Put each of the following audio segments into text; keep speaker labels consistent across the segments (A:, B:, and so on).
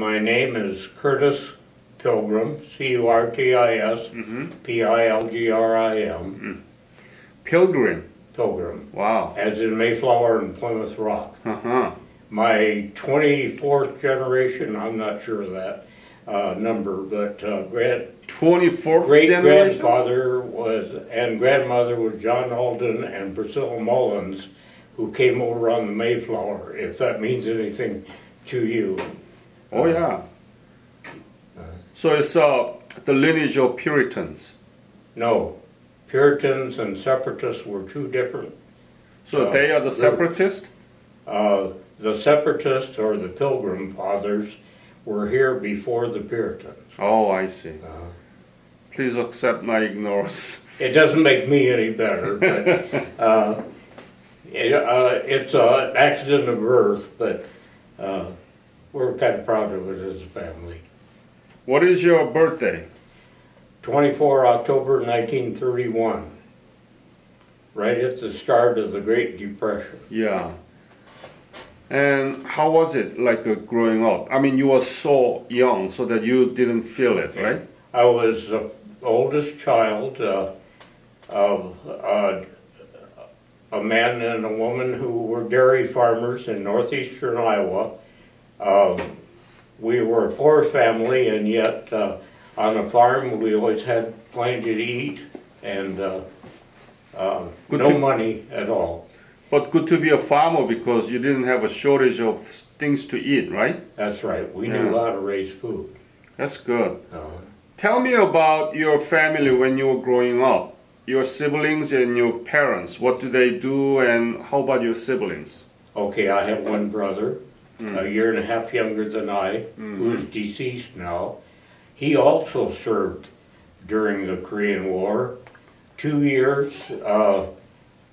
A: my name is Curtis Pilgrim, C-U-R-T-I-S,
B: Mm-hmm.
A: P-I-L-G-R-I-M,
B: Pilgrim.
A: Pilgrim,
B: Wow.
A: as in Mayflower and Plymouth Rock.
B: Uh-huh.
A: My 24th generation, I'm not sure of that uh, number, but uh, grand,
B: 24th
A: great
B: generation?
A: grandfather was, and grandmother was John Alden and Priscilla Mullins, who came over on the Mayflower, if that means anything to you.
B: Oh, yeah. So it's uh, the lineage of Puritans.
A: No, Puritans and Separatists were two different.
B: So
A: Uh,
B: they are the separatists?
A: Uh, the Separatists or the Pilgrim Fathers were here before the Puritans.
B: Oh, I see.
A: Uh,
B: Please accept my ignorance.
A: It doesn't make me any better, but uh, it, uh, it's an accident of birth, but uh, we're kind of proud of it as a family.
B: What is your birthday?
A: 24 October 1931, right at the start of the Great Depression.
B: Yeah. And how was it like uh, growing up? I mean, you were so young, so that you didn't feel it, right?
A: I was the oldest child uh, of uh, a man and a woman who were dairy farmers in northeastern Iowa. Um, we were a poor family, and yet uh, on a farm we always had plenty to eat and uh, uh, no money at all.
B: But good to be a farmer because you didn't have a shortage of things to eat, right?
A: That's right. We knew how to raise food.
B: That's good.
A: Uh,
B: Tell me about your family when you were growing up. Your siblings and your parents. What do they do, and how about your siblings?
A: Okay, I have one brother,
B: Hmm.
A: a year and a half younger than I, who's deceased now. He also served during the Korean War, two years uh,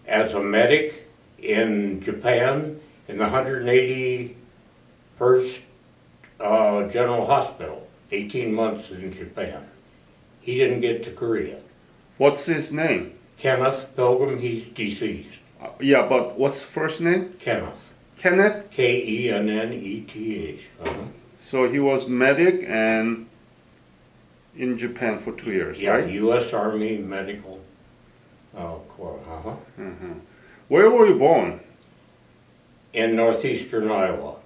A: as a medic in Japan in the 181st uh, General Hospital, 18 months in Japan. He didn't get to Korea.
B: What's his name?
A: Kenneth Pilgrim, he's deceased.
B: Uh, yeah, but what's first name?
A: Kenneth,
B: Kenneth.
A: K E N N E T H. Uh-huh.
B: So he was medic and in Japan for two years,
A: Yeah,
B: right?
A: U.S. Army Medical uh, Corps, uh-huh.
B: Where were you born?
A: In northeastern Iowa,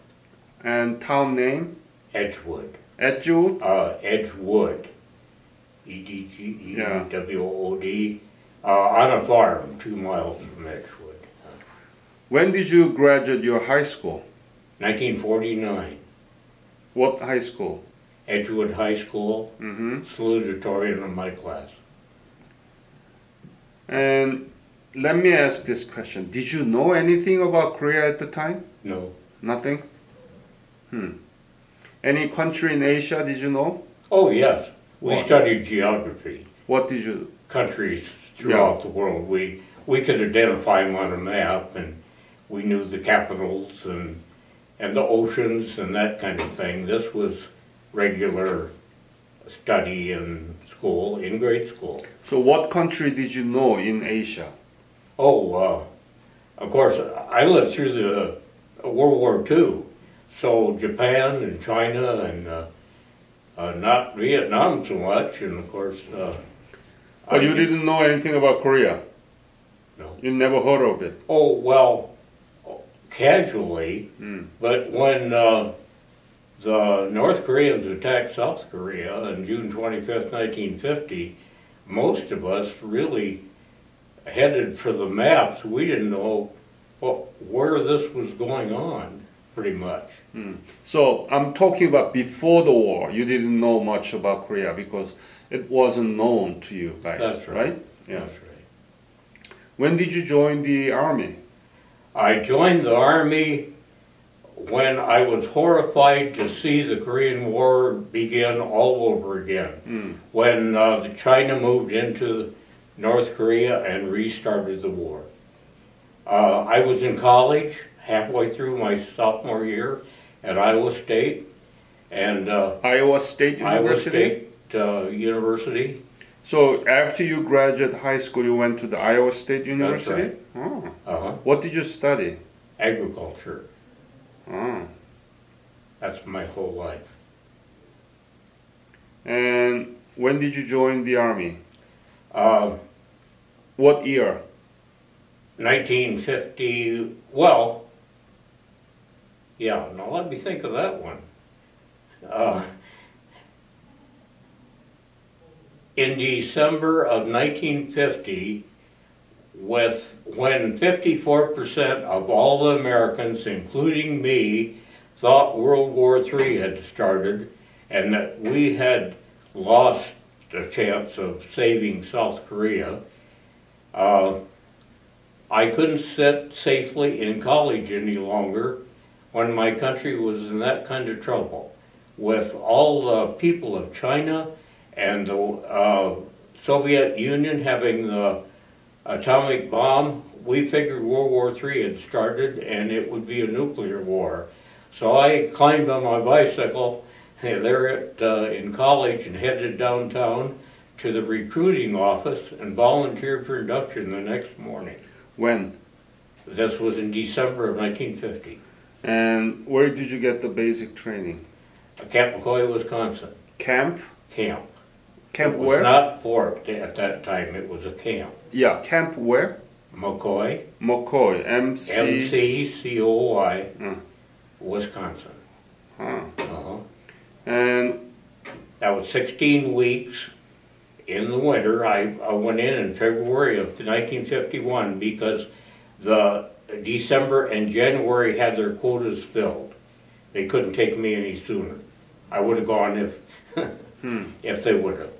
B: And town name?
A: Edgewood,
B: Edgewood?
A: uh, Edgewood, E E-D-G-E-W-O-D, uh, on a farm two miles from Edgewood.
B: When did you graduate your high school?
A: 1949,
B: What high school?
A: Edgewood High School,
B: Mm-hmm.
A: salutatorian of my class.
B: And let me ask this question. Did you know anything about Korea at the time?
A: No.
B: Nothing? Hmm. Any country in Asia did you know?
A: Oh, yes, we
B: What?
A: studied geography.
B: What did you
A: countries throughout the world. We we could identify them on a map, and we knew the capitals and and the oceans and that kind of thing. This was regular study in school, in grade school.
B: So what country did you know in Asia?
A: Oh, uh, of course, I lived through the uh, World War II, so Japan and China and uh, uh, not Vietnam so much, and of course. Uh,
B: But you didn't know anything about Korea?
A: No.
B: You never heard of it?
A: Oh, well, casually,
B: Mm.
A: but when uh, the North Koreans attacked South Korea on June 25th, 1950, most of us really headed for the maps. We didn't know what, where this was going on, pretty much.
B: So I'm talking about before the war. You didn't know much about Korea because it wasn't known to you guys,
A: That's right.
B: Yeah.
A: That's right.
B: When did you join the army?
A: I joined the Army when I was horrified to see the Korean War begin all over again.
B: Mm.
A: When uh, the China moved into North Korea and restarted the war. Uh, I was in college halfway through my sophomore year at Iowa State and uh,
B: Iowa State
A: Iowa State uh, University.
B: So after you graduated high school, you went to the Iowa State University. Oh.
A: Uh-huh.
B: What did you study?
A: Agriculture.
B: Oh.
A: That's my whole life.
B: And when did you join the army?
A: Uh,
B: What year?
A: 1950, well, yeah, now let me think of that one. Uh, in December of 1950, with when 54% of all the Americans, including me, thought World War III had started and that we had lost the chance of saving South Korea. Uh, I couldn't sit safely in college any longer when my country was in that kind of trouble. With all the people of China and the uh, Soviet Union having the atomic bomb, we figured World War III had started and it would be a nuclear war. So I climbed on my bicycle there at, uh, in college and headed downtown to the recruiting office and volunteered for induction the next morning.
B: When?
A: This was in December of 1950.
B: And where did you get the basic training?
A: Camp McCoy, Wisconsin.
B: Camp?
A: Camp.
B: Camp
A: it was
B: where?
A: not fort at that time. It was a camp.
B: Yeah, camp where?
A: McCoy.
B: McCoy. M C.
A: M C C O Y.
B: Mm.
A: Wisconsin.
B: Huh.
A: Uh-huh.
B: And
A: That was 16 weeks in the winter. I, I went in in February of 1951 because the December and January had their quotas filled. They couldn't take me any sooner. I would have gone if
B: hmm.
A: if they would have.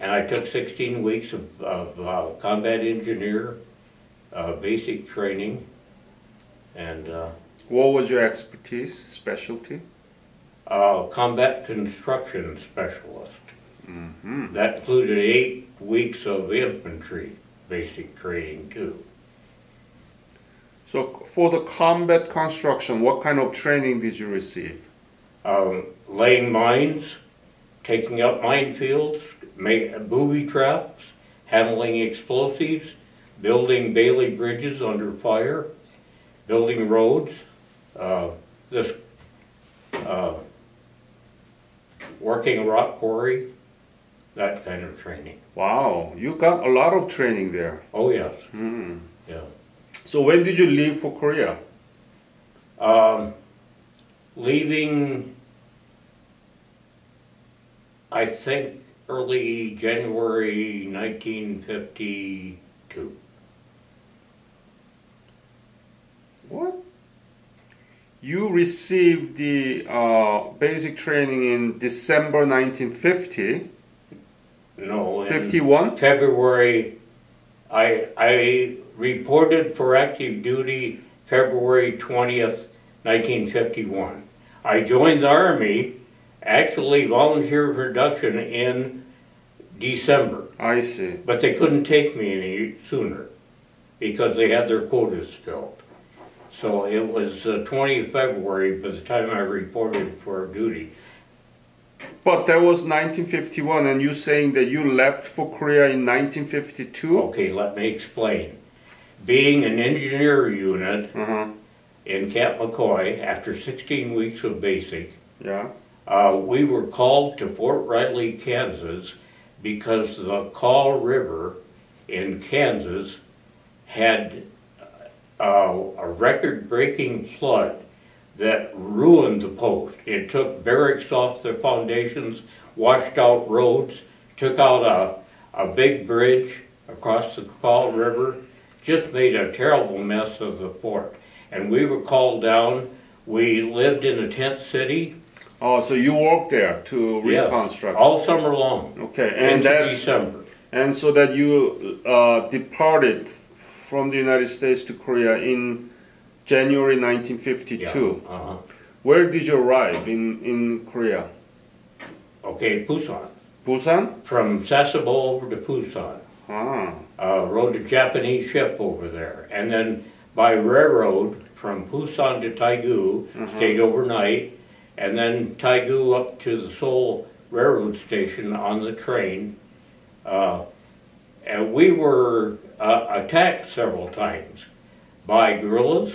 A: And I took 16 weeks of, of uh, combat engineer uh, basic training, and uh,
B: what was your expertise, specialty?
A: uh, combat construction specialist.
B: Mm-hmm.
A: That included eight weeks of infantry basic training too.
B: So for the combat construction, what kind of training did you receive?
A: Um, laying mines, taking up minefields, booby traps, handling explosives, building Bailey bridges under fire, building roads, uh, this, uh, working a rock quarry, that kind of training.
B: Wow, you got a lot of training there.
A: Oh, yes,
B: Hmm.
A: yeah.
B: So when did you leave for Korea?
A: Um, leaving, I think, early January 1952.
B: What? You received the uh, basic training in December 1950,
A: No,
B: 51?
A: February, I, I reported for active duty February 20th, 1951. I joined the Army, actually volunteer for induction in December.
B: I see.
A: But they couldn't take me any sooner because they had their quotas filled. So it was uh, 20 February by the time I reported for duty.
B: But that was 1951, and you saying that you left for Korea in 1952?
A: Okay, let me explain. Being an engineer unit
B: Uh-huh.
A: in Camp McCoy after 16 weeks of basic,
B: Yeah.
A: Uh, we were called to Fort Riley, Kansas because the Kaw River in Kansas had uh, a record-breaking flood that ruined the post. It took barracks off their foundations, washed out roads, took out a, a big bridge across the Kaw River, just made a terrible mess of the fort. And we were called down. We lived in a tent city.
B: Oh, so you worked there to
A: Yes,
B: reconstruct.
A: all summer long.
B: Okay, and
A: into
B: that's
A: December.
B: and so that you uh, departed from the United States to Korea in January 1952.
A: Yeah, uh-huh.
B: Where did you arrive in in Korea?
A: Okay, Busan.
B: Busan?
A: From Sasebo over to Busan.
B: Ah,
A: Uh, rode a Japanese ship over there. And then by railroad from Busan to Taegu, stayed overnight. And then Taegu up to the Seoul Railroad Station on the train. Uh, and we were uh, attacked several times by guerrillas.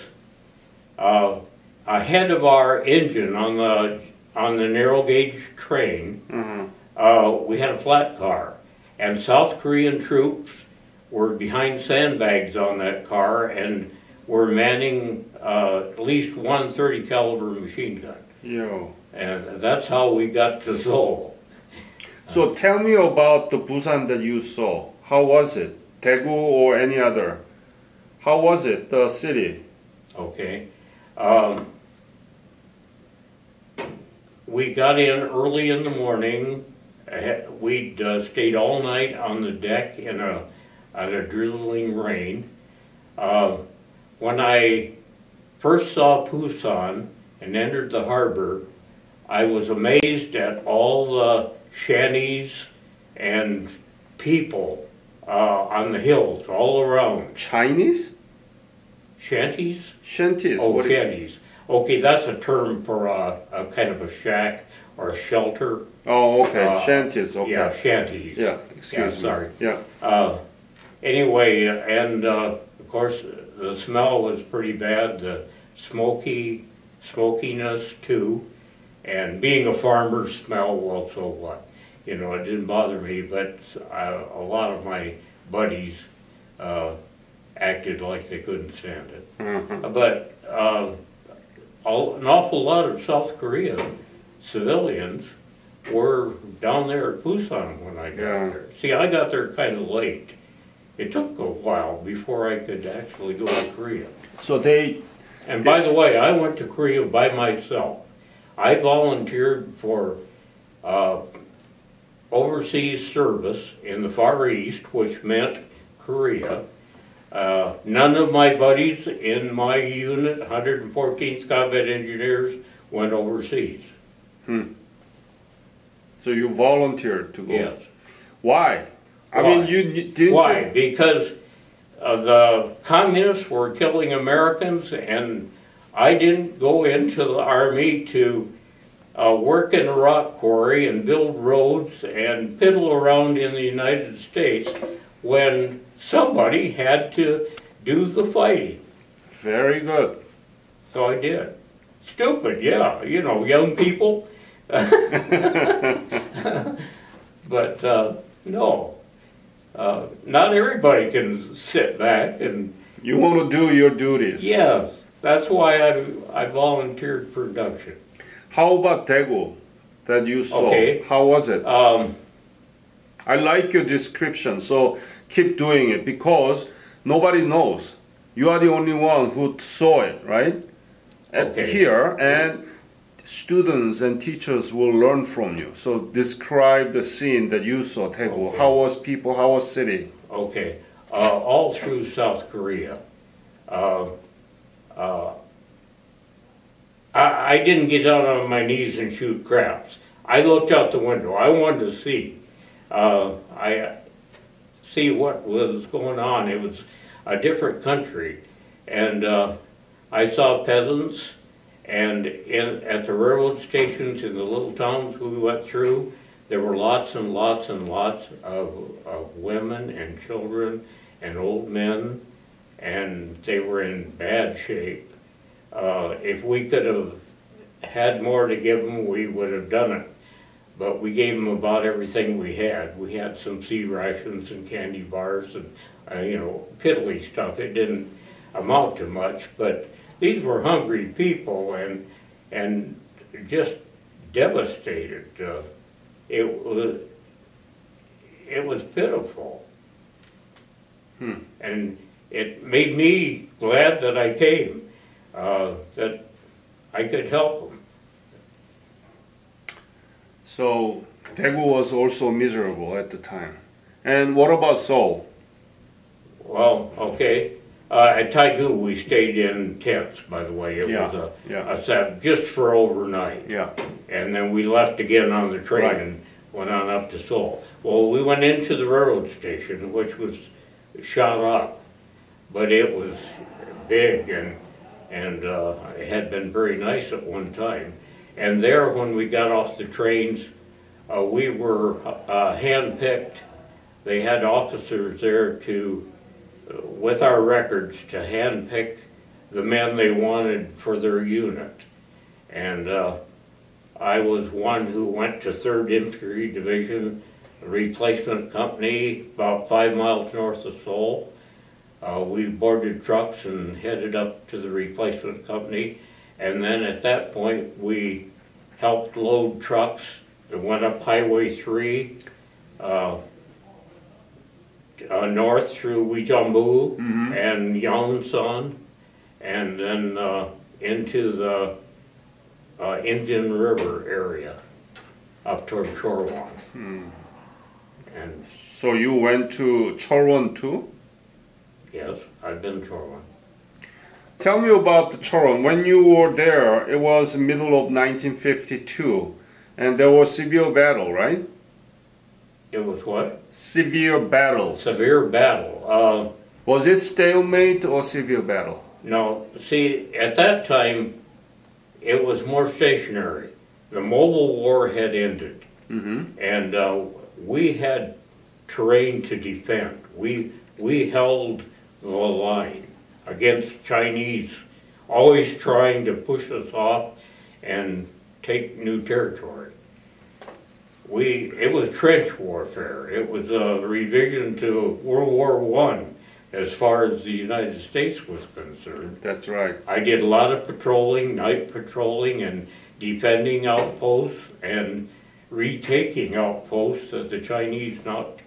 A: Uh, ahead of our engine on the on the narrow gauge train,
B: Mhm.
A: uh, we had a flat car, and South Korean troops were behind sandbags on that car and were manning uh, at least one 30 caliber machine gun.
B: Yo.
A: And that's how we got to Seoul.
B: So tell me about the Busan that you saw. How was it? Daegu or any other? How was it, the city?
A: Okay. Um, we got in early in the morning. Eh, We'd uh, stayed all night on the deck in a, at a drizzling rain. Uh, when I first saw Busan and entered the harbor, I was amazed at all the shanties and people uh, on the hills all around.
B: Chinese?
A: Shanties?
B: Shanties.
A: Oh,
B: what-
A: shanties. Okay, that's a term for a, a kind of a shack or a shelter.
B: oh, okay.
A: Uh,
B: Shanties. Okay.
A: Yeah, shanties.
B: Yeah, excuse me.
A: sorry.
B: Yeah.
A: Uh, anyway, and uh, of course, the smell was pretty bad. The smoky, smokiness too, and being a farmer, smell. Well, so what? You know, it didn't bother me, but uh, a lot of my buddies uh, acted like they couldn't stand it.
B: Mhm.
A: But uh, an awful lot of South Korea civilians were down there at Busan when I got
B: Yeah.
A: there. See, I got there kind of late. It took a while before I could actually go to Korea.
B: So they.
A: And by the way, I went to Korea by myself. I volunteered for uh, overseas service in the Far East, which meant Korea. Uh, none of my buddies in my unit, 114th Combat Engineers, went overseas. Hmm.
B: So you volunteered to go.
A: Yes.
B: Why? I
A: Why?
B: mean, you you- didn't.
A: Why?
B: You,
A: Because uh, the communists were killing Americans, and I didn't go into the army to uh, work in a rock quarry and build roads and piddle around in the United States when somebody had to do the fighting.
B: very good.
A: So I did. Stupid, yeah, you know, young people. But, uh, no, uh, not everybody can sit back and,
B: You want to do your duties.
A: yes, that's why I, I volunteered for production.
B: How about Daegu that you saw?
A: Okay.
B: How was it?
A: Um,
B: I like your description, so keep doing it because nobody knows. You are the only one who saw it, right? At
A: Okay.
B: here, and students and teachers will learn from you. So describe the scene that you saw, Daegu.
A: Okay.
B: How was people? How was city?
A: okay, uh, all through South Korea, uh, uh, I, I didn't get down on my knees and shoot craps. I looked out the window. I wanted to see. Uh, I see what was going on. It was a different country, and uh, I saw peasants. And in at the railroad stations in the little towns we went through, there were lots and lots and lots of, of women and children and old men, and they were in bad shape. Uh, if we could have had more to give them, we would have done it. But we gave them about everything we had. We had some C rations and candy bars and, uh, you know, piddly stuff. It didn't amount to much, but these were hungry people and, and just devastated. Uh, it was, it was pitiful.
B: Hmm.
A: And it made me glad that I came, uh, that I could help them.
B: So Daegu was also miserable at the time. And what about Seoul?
A: Well, okay, uh, at Taegu, we stayed in tents, by the way. It
B: Yeah,
A: was a,
B: yeah.
A: a set just for overnight.
B: Yeah.
A: And then we left again on the train
B: Right.
A: and went on up to Seoul. Well, we went into the railroad station, which was shot up, but it was big and, and, uh, it had been very nice at one time. And there, when we got off the trains, uh, we were, uh, handpicked. They had officers there to, with our records, to handpick the men they wanted for their unit. And, uh, I was one who went to Third Infantry Division Replacement Company, about five miles north of Seoul. Uh, we boarded trucks and headed up to the replacement company. And then at that point, we helped load trucks that went up Highway three, uh, uh, north through Uijeongbu and Yongsan, and then, uh, into the, uh, Indian River area, up toward Chorwon. And,
B: So you went to Chorwon too?
A: yes, I've been to Chorwon.
B: Tell me about the Chorwon. When you were there, it was middle of 1952, and there was severe battle, right?
A: It was what?
B: Severe battles.
A: Severe battle. Uh,
B: Was it stalemate or severe battle?
A: No, see, at that time, it was more stationary. The mobile war had ended,
B: Mm-hmm.
A: and uh, we had terrain to defend. We, we held the line against Chinese, always trying to push us off and take new territory. We, it was trench warfare. It was a revision to World War One as far as the United States was concerned.
B: That's right.
A: I did a lot of patrolling, night patrolling and defending outposts and retaking outposts that the Chinese knocked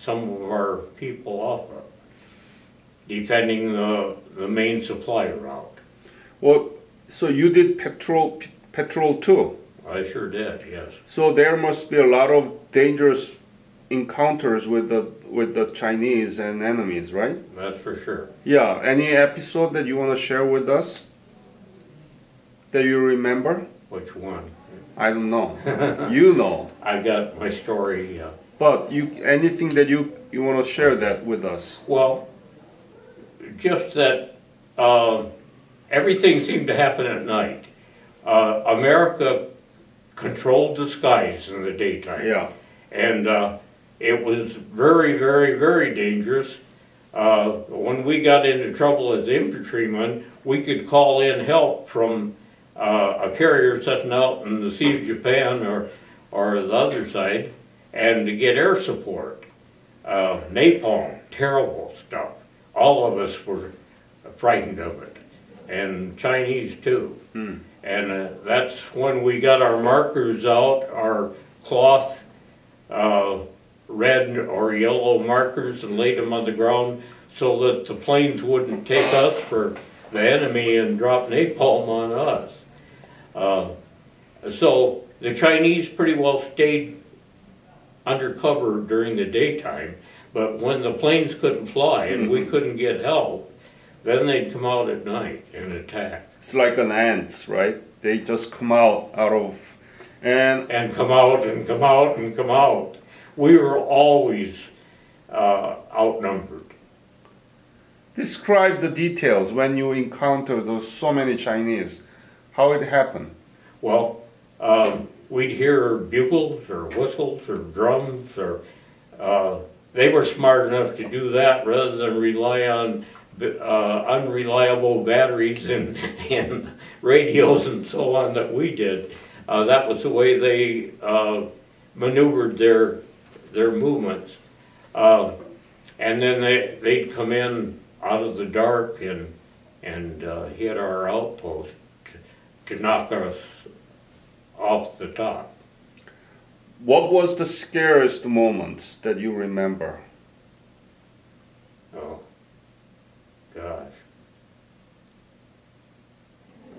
A: some of our people off of. Defending the, the main supply route.
B: Well, so you did patrol patrol too.
A: I sure did, yes.
B: So there must be a lot of dangerous encounters with the with the Chinese and enemies, right?
A: That's for sure.
B: Yeah. Any episode that you want to share with us that you remember?
A: Which one?
B: I don't know. you know.
A: I've got my story, uh,
B: But you anything that you you want to share that with us?
A: Well, just that uh, everything seemed to happen at night. Uh, America controlled the skies in the daytime.
B: Yeah.
A: And uh, it was very, very, very dangerous. Uh, when we got into trouble as infantrymen, we could call in help from uh, a carrier setting out in the Sea of Japan or, or the other side and to get air support. Uh, napalm, terrible stuff. All of us were frightened of it, and Chinese too. And uh, that's when we got our markers out, our cloth uh, red or yellow markers and laid them on the ground so that the planes wouldn't take us for the enemy and drop napalm on us. Uh, so the Chinese pretty well stayed undercover during the daytime, but when the planes couldn't fly and we couldn't get help, then they'd come out at night and attack.
B: It's like an ants, right? They just come out out of and
A: and come out and come out and come out. We were always uh, outnumbered.
B: describe the details when you encounter those so many Chinese. How it happened?
A: Well, um, we'd hear bugles or whistles or drums or uh, they were smart enough to do that rather than rely on uh, unreliable batteries and, and radios and so on that we did. Uh, that was the way they uh, maneuvered their their movements. Uh, and then they, they'd come in out of the dark and, and uh, hit our outpost to, to knock us off the top.
B: What was the scariest moments that you remember?
A: Oh, gosh.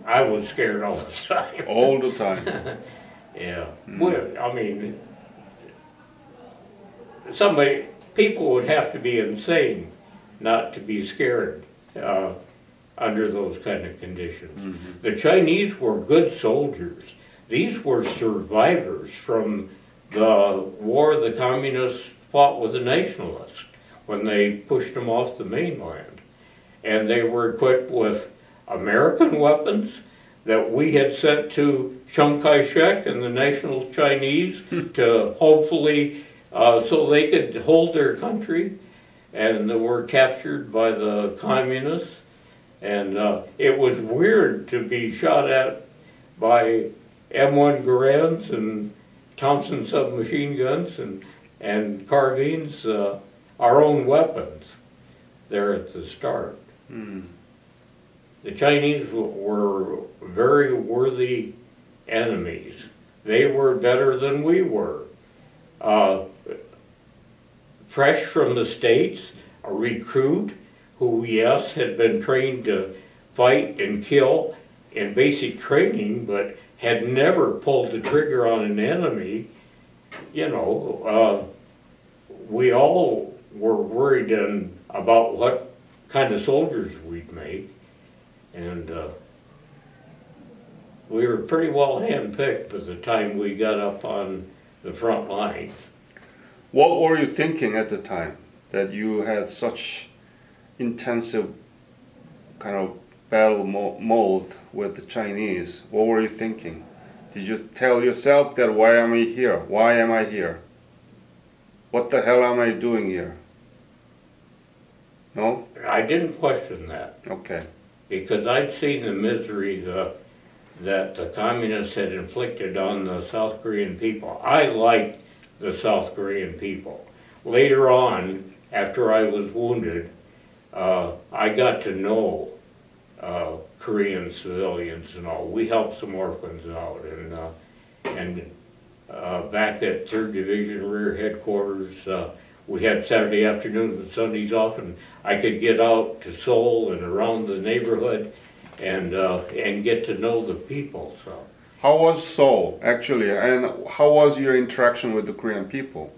A: I was scared all the time.
B: All the time.
A: Yeah, well, I mean, somebody, people would have to be insane not to be scared uh, under those kind of conditions. The Chinese were good soldiers. These were survivors from the war the communists fought with the nationalists when they pushed them off the mainland. And they were equipped with American weapons that we had sent to Chiang Kai-shek and the National Chinese to hopefully, uh, so they could hold their country, and they were captured by the communists. And uh, it was weird to be shot at by M1 Garands and Thompson submachine guns and, and carbines, uh, our own weapons there at the start.
B: Hmm.
A: The Chinese were very worthy enemies. They were better than we were. Uh, fresh from the States, a recruit who, yes, had been trained to fight and kill in basic training, but had never pulled the trigger on an enemy. You know, uh, we all were worried and about what kind of soldiers we'd make. And uh, we were pretty well handpicked by the time we got up on the front line.
B: What were you thinking at the time that you had such intensive kind of battle mo- mode with the Chinese? What were you thinking? Did you tell yourself that why am I here? Why am I here? What the hell am I doing here? No?
A: I didn't question that
B: Okay.
A: because I'd seen the misery the, that the communists had inflicted on the South Korean people. I liked the South Korean people. Later on, after I was wounded, uh, I got to know uh, Korean civilians and all. We helped some orphans out, and uh, and uh, back at Third Division Rear Headquarters, uh, we had Saturday afternoons and Sundays off, and I could get out to Seoul and around the neighborhood, and uh, and get to know the people. So
B: How was Seoul actually, and how was your interaction with the Korean people?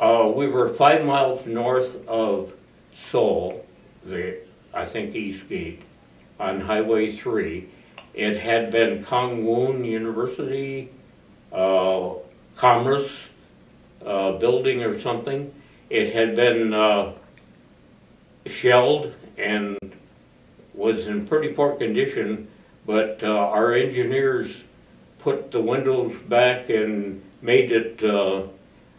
A: uh, we were five miles north of Seoul, the I think East Gate, on Highway Three. It had been Kangwon University uh, Commerce uh, building or something. It had been uh, shelled and was in pretty poor condition, but uh, our engineers put the windows back and made it uh,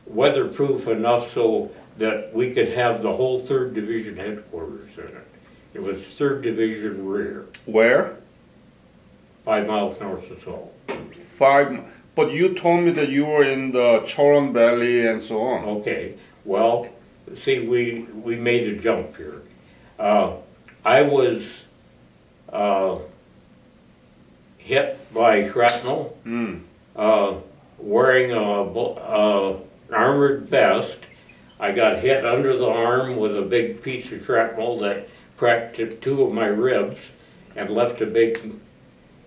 A: weatherproof enough so that we could have the whole third division headquarters in it. It was third division rear,
B: Where?
A: five miles north of Seoul.
B: Five. But you told me that you were in the Chorwon Valley and so on.
A: Okay, well, see, we, we made a jump here. Uh, I was, uh, hit by shrapnel,
B: Hmm.
A: uh, wearing a, uh, an armored vest. I got hit under the arm with a big piece of shrapnel that cracked two of my ribs and left a big,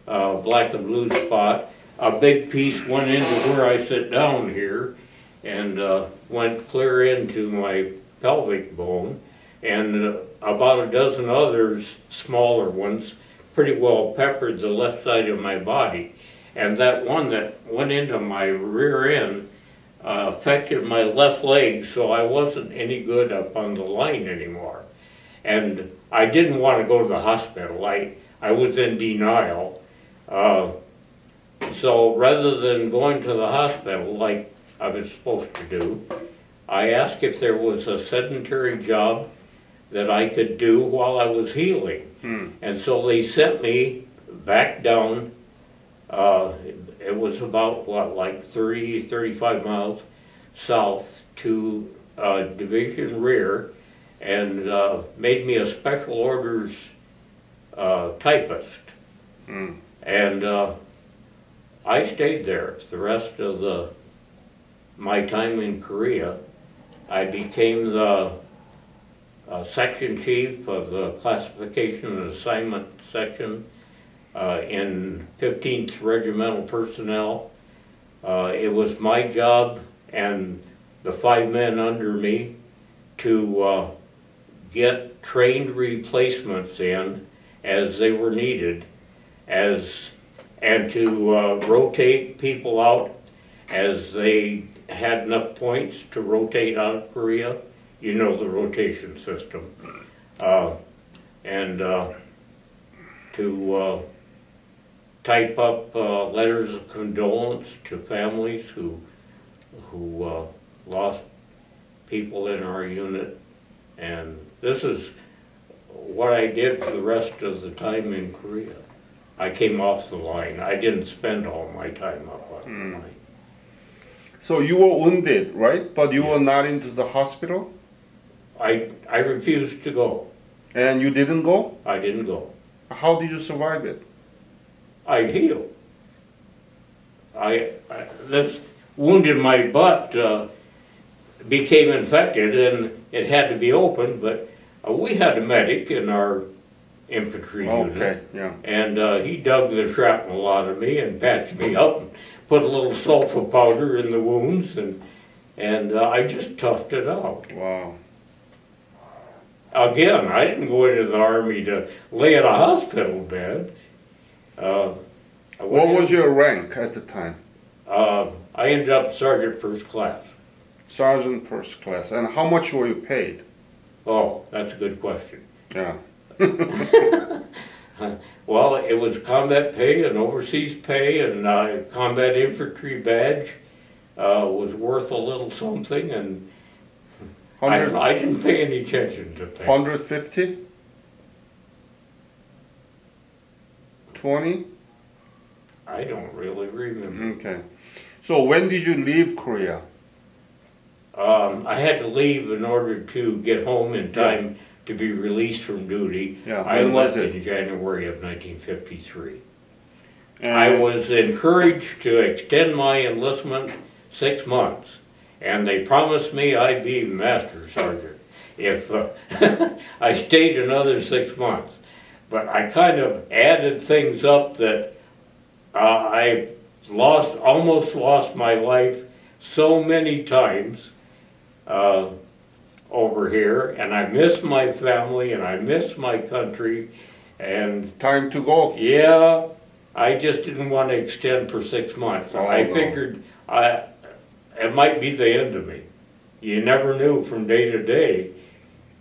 A: uh, black and blue spot. A big piece went into where I sit down here and, uh, went clear into my pelvic bone. And uh, about a dozen others, smaller ones, pretty well peppered the left side of my body. And that one that went into my rear end uh, affected my left leg, so I wasn't any good up on the line anymore. And I didn't want to go to the hospital. I, I was in denial. Uh, so rather than going to the hospital like I was supposed to do, I asked if there was a sedentary job that I could do while I was healing.
B: Hmm.
A: And so they sent me back down, uh, it was about, what, like 30, 35 miles south to, uh, Division Rear and, uh, made me a special orders, uh, typist.
B: Hmm.
A: And, uh, I stayed there the rest of the, my time in Korea. I became the uh, section chief of the classification and assignment section uh, in 15th Regimental Personnel. Uh, It was my job and the five men under me to uh, get trained replacements in as they were needed, as, and to uh, rotate people out as they had enough points to rotate out of Korea. You know the rotation system. Uh, And uh, to uh, type up uh, letters of condolence to families who, who uh, lost people in our unit. And this is what I did for the rest of the time in Korea. I came off the line. I didn't spend all my time up on
B: Hmm.
A: the line.
B: So you were wounded, right? But you were not into the hospital,
A: I, I refused to go.
B: and you didn't go.
A: I didn't go.
B: How did you survive it?
A: I healed. I, I this wound in my butt uh, became infected and it had to be opened, but uh, we had a medic in our infantry unit.
B: Okay, yeah.
A: And uh, he dug the shrapnel out of me and patched me up, and put a little sulfa powder in the wounds, and and uh, I just toughed it out.
B: Wow.
A: Again, I didn't go into the army to lay in a hospital bed. Uh, I went
B: What
A: in-
B: was your rank at the time?
A: Uh, I ended up sergeant first class.
B: Sergeant first class. And how much were you paid?
A: Oh, that's a good question.
B: Yeah.
A: Well, it was combat pay and overseas pay, and uh, combat infantry badge uh, was worth a little something, and I, I didn't pay any attention to pay.
B: 150? 20?
A: I don't really remember.
B: Okay. So when did you leave Korea?
A: Um, I had to leave in order to get home in time to be released from duty.
B: Yeah,
A: I
B: when was
A: left
B: it?
A: in January of 1953. I
B: And-
A: was encouraged to extend my enlistment six months, and they promised me I'd be master sergeant if uh, I stayed another six months. But I kind of added things up that uh, I lost, almost lost my life so many times uh, over here, and I miss my family and I miss my country, and
B: Time to go.
A: yeah, I just didn't want to extend for six months.
B: Oh,
A: I
B: no.
A: figured I, it might be the end of me. You never knew from day to day,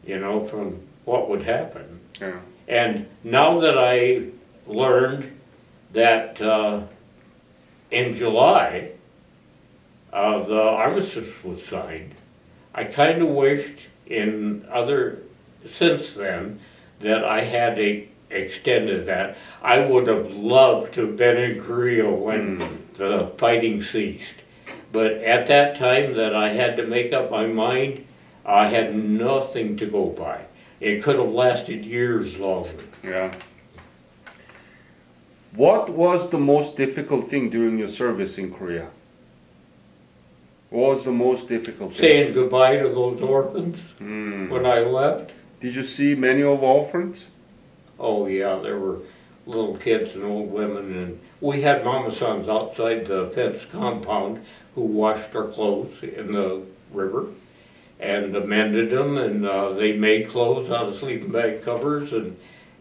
A: you know, from what would happen.
B: Yeah.
A: And now that I learned that uh, in July, uh, the armistice was signed, I kind of wished in other, since then, that I had a, extended that. I would have loved to have been in Korea when hmm. the fighting ceased. But at that time that I had to make up my mind, I had nothing to go by. It could have lasted years longer.
B: Yeah. What was the most difficult thing during your service in Korea? Was the most difficult thing?
A: Saying goodbye to those orphans
B: Mm.
A: when I left.
B: Did you see many of orphans?
A: Oh yeah, there were little kids and old women, and we had mama sons outside the fence compound who washed our clothes in the river and mended them, and uh, they made clothes out of sleeping bag covers, and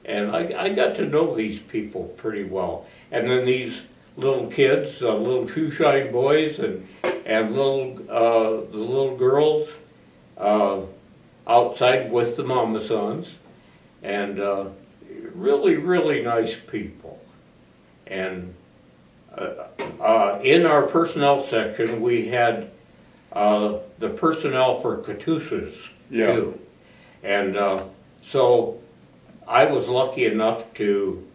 A: and I, I got to know these people pretty well. And then these little kids, uh, little shoe shine boys, and and little uh, the little girls uh, outside with the mama sons, and. Uh, really, really nice people. And uh, uh, in our personnel section, we had uh, the personnel for Katusas
B: Yeah.
A: too. And uh, so I was lucky enough to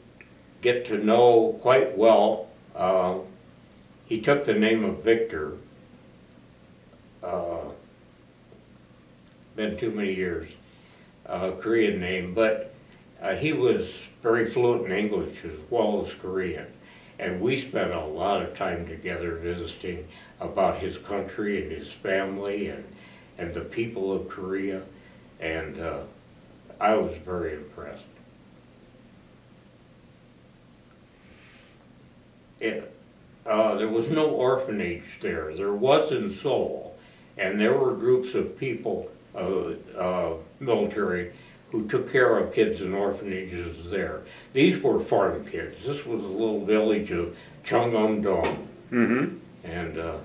A: get to know quite well. Uh, he took the name of Victor. Uh, been too many years, uh, Korean name, but uh, he was very fluent in English as well as Korean. And we spent a lot of time together visiting about his country and his family and, and the people of Korea. And uh, I was very impressed. It, uh, there was no orphanage there. There was in Seoul. And there were groups of people, uh, uh, military, who took care of kids in orphanages there. These were farm kids. This was a little village of Cheongam-dong.
B: Mm-hmm.
A: And uh,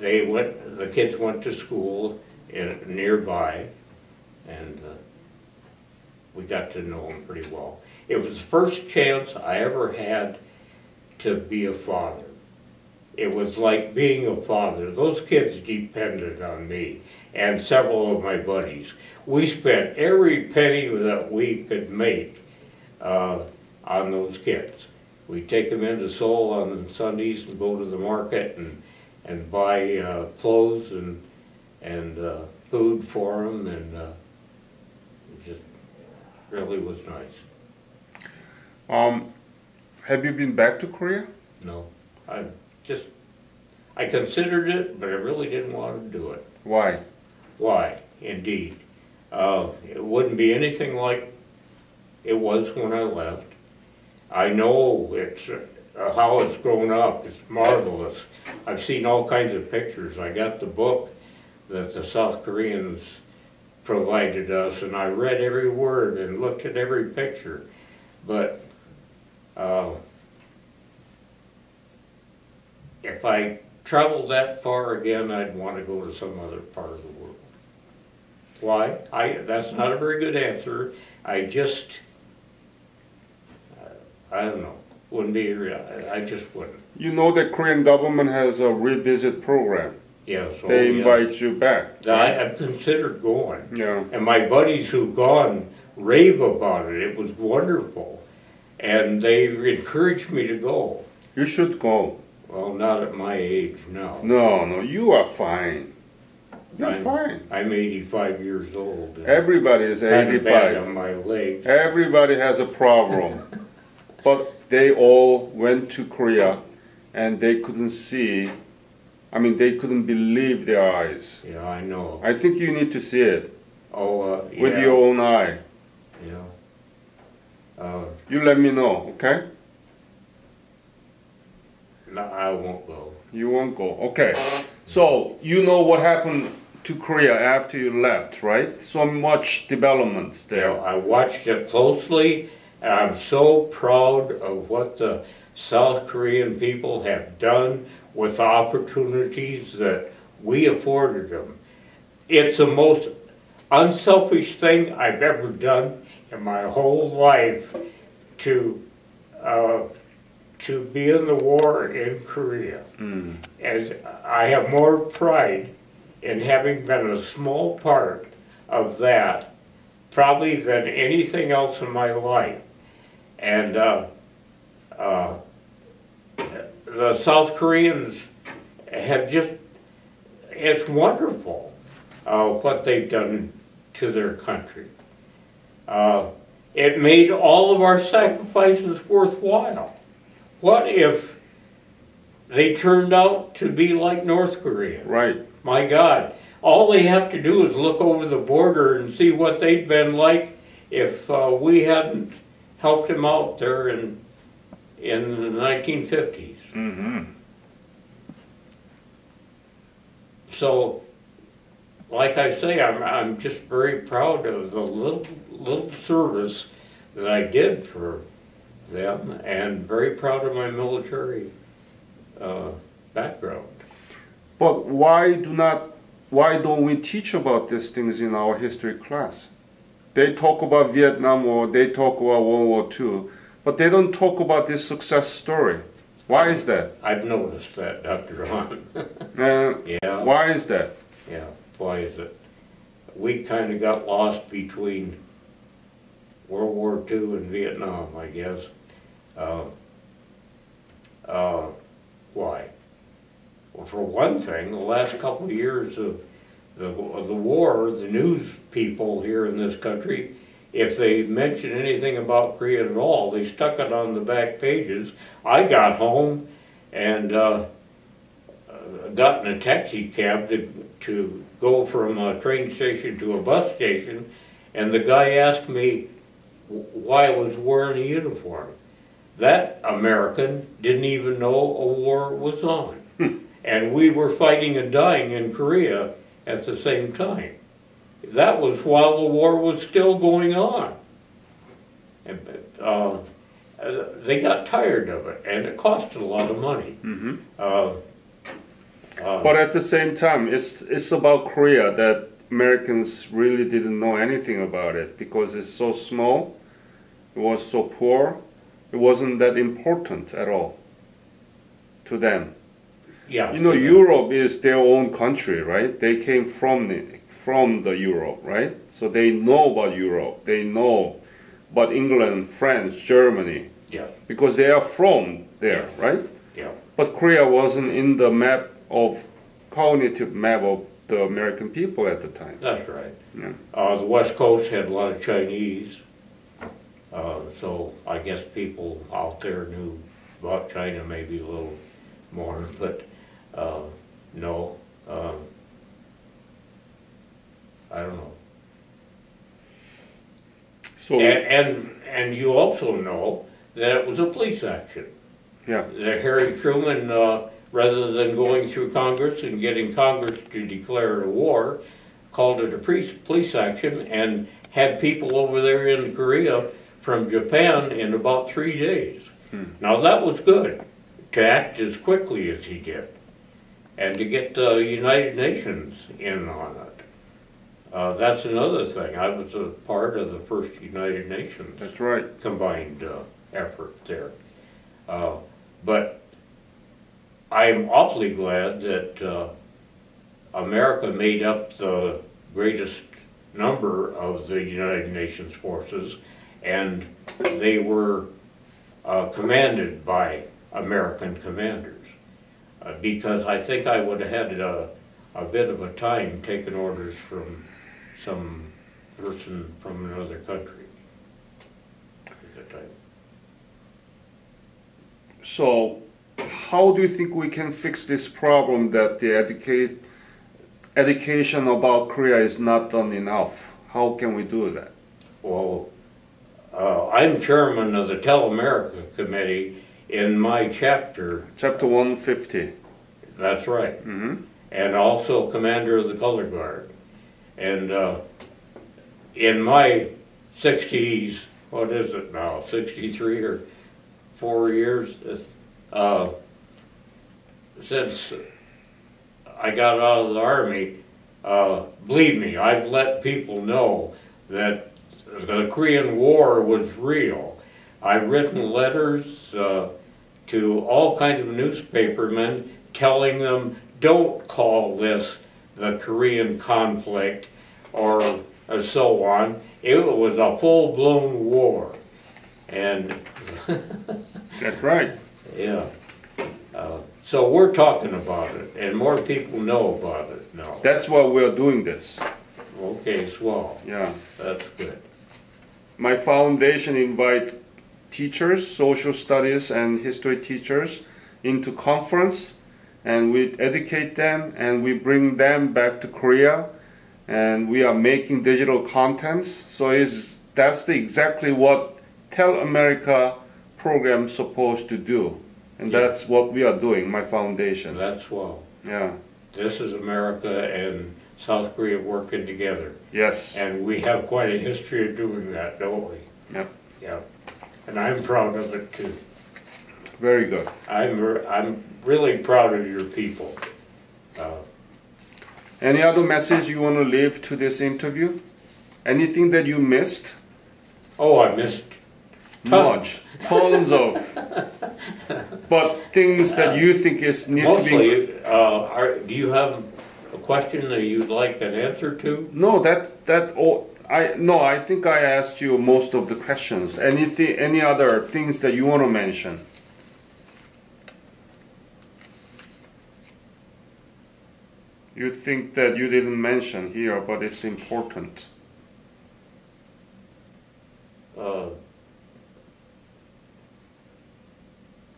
A: they went, the kids went to school in, nearby, and uh, we got to know them pretty well. It was the first chance I ever had to be a father. It was like being a father. Those kids depended on me and several of my buddies. We spent every penny that we could make uh, on those kids. We take them into Seoul on Sundays and go to the market and, and buy uh, clothes and, and uh, food for them and uh, it just really was nice.
B: Um, have you been back to Korea?
A: No, I just, I considered it, but I really didn't want to do it.
B: Why?
A: Why, indeed. Uh, it wouldn't be anything like it was when I left. I know it's, uh, how it's grown up, it's marvelous. I've seen all kinds of pictures. I got the book that the South Koreans provided us, and I read every word and looked at every picture. But, uh, if I traveled that far again, I'd want to go to some other part of the world. Why? I, that's not a very good answer. I just, uh, I don't know, wouldn't be, I just wouldn't.
B: You know the Korean government has a revisit program.
A: Yeah, so.
B: They invite you back.
A: I, I've considered going,
B: Yeah.
A: and my buddies who've gone rave about it. It was wonderful. And they encouraged me to go.
B: You should go.
A: Well, not at my age, no.
B: No, no, you are fine. You're
A: I'm-
B: fine.
A: I'm eighty-five years old.
B: Everybody is
A: kinda bad
B: 85.
A: on my legs.
B: Everybody has a problem. but they all went to Korea and they couldn't see, I mean, they couldn't believe their eyes.
A: Yeah, I know.
B: I think you need to see it
A: Oh, uh, yeah.
B: with your own eye.
A: Yeah. Uh,
B: You let me know, okay?
A: No, I won't go.
B: You won't go. Okay. So, you know what happened to Korea after you left, right? So much developments
A: You know,
B: there.
A: I watched it closely, and I'm so proud of what the South Korean people have done with the opportunities that we afforded them. It's the most unselfish thing I've ever done in my whole life to, uh, to be in the war in Korea.
B: Mm.
A: as I have more pride in having been a small part of that, probably than anything else in my life. And uh, uh, the South Koreans have just, it's wonderful uh, what they've done to their country. Uh, it made all of our sacrifices worthwhile. What if they turned out to be like North Korea?
B: Right.
A: My God, all they have to do is look over the border and see what they'd been like if uh, we hadn't helped them out there in, in the 1950s.
B: Mm-hmm.
A: So, like I say, I'm, I'm just very proud of the little, little service that I did for them and very proud of my military uh, background.
B: But why do not why don't we teach about these things in our history class? They talk about Vietnam War, they talk about World War II, but they don't talk about this success story. Why is that?
A: I've noticed that, Dr. Han.
B: Uh,
A: yeah.
B: why is that?
A: Yeah, why is it? We kind of got lost between World War II and Vietnam, I guess. Uh, uh, why? Well, for one thing, the last couple of years of the, of the war, the news people here in this country, if they mentioned anything about Korea at all, they stuck it on the back pages. I got home and uh, got in a taxi cab to, to go from a train station to a bus station, and the guy asked me why I was wearing a uniform. That American didn't even know a war was on. And we were fighting and dying in Korea at the same time. That was while the war was still going on. And, uh, uh, they got tired of it, and it cost a lot of money.
B: hmm
A: Uh, uh,
B: But at the same time, it's it's about Korea that Americans really didn't know anything about it because it's so small, it was so poor, it wasn't that important at all to them.
A: yeah.
B: You know, Europe is their own country, right? They came from the from the Europe, right? So they know about Europe. They know about England, France, Germany.
A: Yeah,
B: because they are from there, right?
A: yeah,
B: But Korea wasn't in the map of cognitive map of the American people at the time.
A: that's right.
B: Yeah.
A: Uh, the West Coast had a lot of Chinese, uh, so I guess people out there knew about China maybe a little more, but, uh, no, um, I don't know.
B: So
A: And, and, and you also know that it was a police action.
B: yeah,
A: That Harry Truman, uh, rather than going through Congress and getting Congress to declare a war, called it a police, police action and had people over there in Korea from Japan in about three days. Now, that was good, to act as quickly as he did, and to get the United Nations in on it. Uh, that's another thing, I was a part of the first United Nations
B: that's right.
A: combined uh, effort there. Uh, But I'm awfully glad that uh, America made up the greatest number of the United Nations forces, and they were uh, commanded by American commanders. Uh, Because I think I would have had a, a bit of a time taking orders from some person from another country at the time.
B: So how do you think we can fix this problem that the educate education about Korea is not done enough? How can we do that?
A: Well, uh, I'm chairman of the Tell America Committee in my chapter,
B: Chapter 150.
A: that's right,
B: hmm
A: and also commander of the Color Guard. And uh, in my sixties, what is it now, sixty-three or four years, uh, since I got out of the army, uh, believe me, I've let people know that the Korean War was real. I've written letters uh, to all kinds of newspapermen telling them, don't call this the Korean conflict or uh, so on. It was a full-blown war. And,
B: That's right.
A: yeah. Uh, So we're talking about it, and more people know about it now.
B: That's why we are doing this.
A: Okay, swell,
B: Yeah.
A: that's good.
B: My foundation invite teachers, social studies and history teachers into conference and we educate them and we bring them back to Korea and we are making digital contents. So is that's the exactly what Tell America program supposed to do. And
A: Yeah.
B: that's what we are doing, my foundation.
A: That's swell.
B: Yeah.
A: This is America and South Korea working together.
B: Yes.
A: And we have quite a history of doing that, don't we?
B: Yep.
A: Yeah. And I'm proud of it too.
B: Very good.
A: I'm, re- I'm really proud of your people. Uh,
B: Any other message you want to leave to this interview? Anything that you missed?
A: Oh, I missed,
B: Much, tons of. But things that you think is need to be.
A: mostly, uh, are, do you have question that you'd like an answer to?
B: No, that that all. I no, I think I asked you most of the questions. Anything, any other things that you want to mention? You think that you didn't mention here, but it's important.
A: Uh,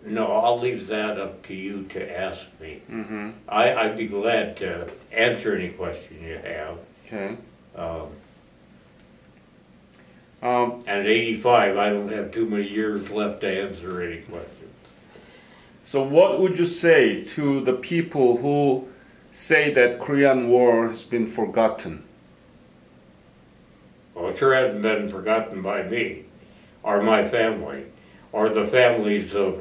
A: No, I'll leave that up to you to ask me.
B: Mm-hmm.
A: I, I'd be glad to answer any question you have.
B: Okay.
A: Um,
B: Um,
A: And at eighty-five, I don't have too many years left to answer any questions.
B: So what would you say to the people who say that Korean War has been forgotten?
A: Well, it sure hasn't been forgotten by me, or my family, or the families of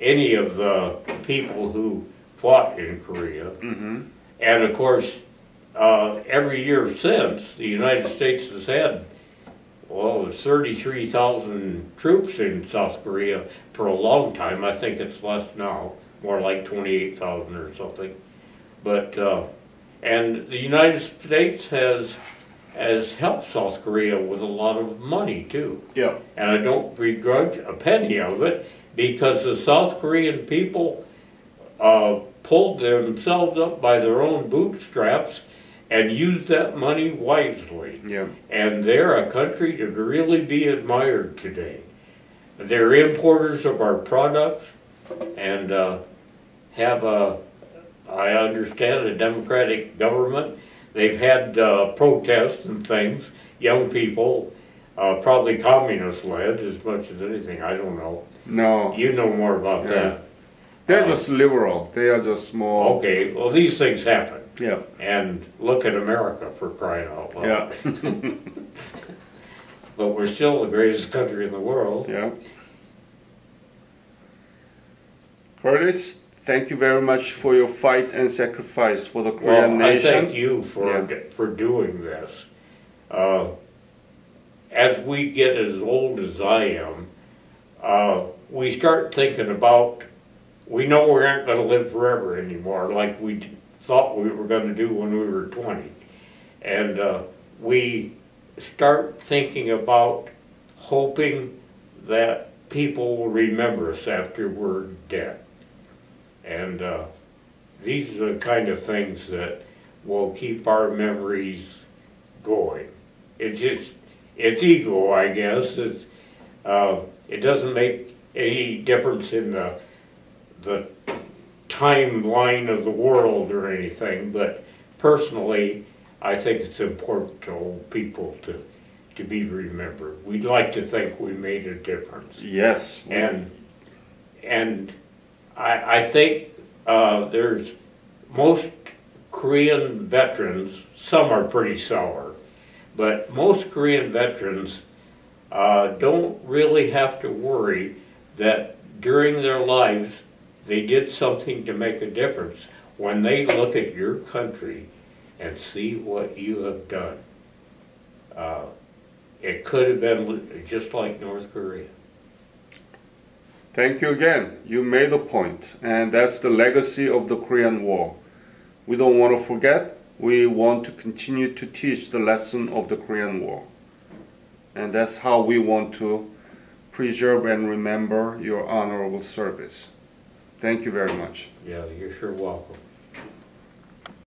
A: any of the people who fought in Korea.
B: Mm-hmm.
A: And of course, uh, every year since, the United States has had, well, thirty-three thousand troops in South Korea for a long time. I think it's less now, more like twenty-eight thousand or something. But, uh, and the United States has has helped South Korea with a lot of money too.
B: Yeah.
A: And I don't begrudge a penny of it because the South Korean people uh, pulled themselves up by their own bootstraps and used that money wisely.
B: Yeah.
A: And they're a country to really be admired today. They're importers of our products and uh, have a, I understand, a democratic government. They've had uh, protests and things, young people, uh, probably communist-led as much as anything, I don't know.
B: No.
A: You know more about
B: Yeah.
A: that.
B: They're just liberal. They are just small.
A: Okay, well, these things happen.
B: Yeah.
A: And look at America for crying out loud.
B: Yeah.
A: But we're still the greatest country in the world.
B: Yeah. Curtis, thank you very much for your fight and sacrifice for the Korean
A: Well, I
B: nation.
A: thank you for,
B: Yeah.
A: for doing this. Uh, As we get as old as I am, uh, we start thinking about, we know we aren't gonna live forever anymore, like we thought we were gonna do when we were twenty. And uh, we start thinking about hoping that people will remember us after we're dead. And uh, these are the kind of things that will keep our memories going. It's just, it's ego, I guess, it's, uh, it doesn't make any difference in the, the timeline of the world or anything, but personally, I think it's important to old people to, to be remembered. We'd like to think we made a difference.
B: Yes.
A: And, and I, I think, uh, there's, most Korean veterans, some are pretty sour, but most Korean veterans, uh, don't really have to worry that during their lives, they did something to make a difference. When they look at your country and see what you have done, uh, it could have been just like North Korea.
B: Thank you again. You made a point, and that's the legacy of the Korean War. We don't want to forget. We want to continue to teach the lesson of the Korean War. And that's how we want to preserve and remember your honorable service. Thank you very much.
A: Yeah, you're sure welcome.